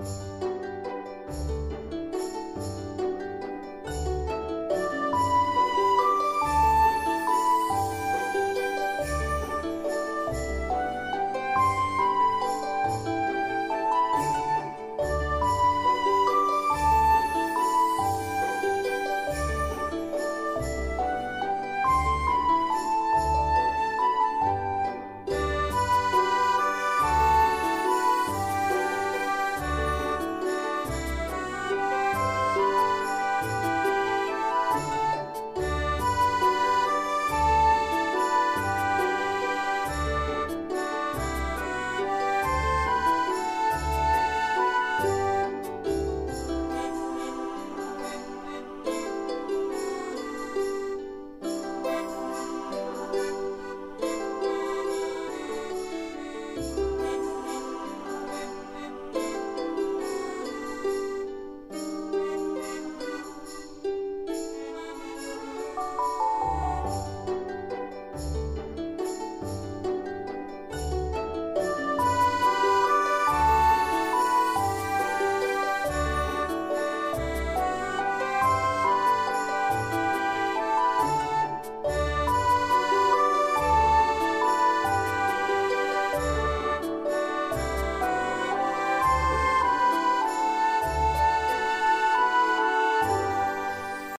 you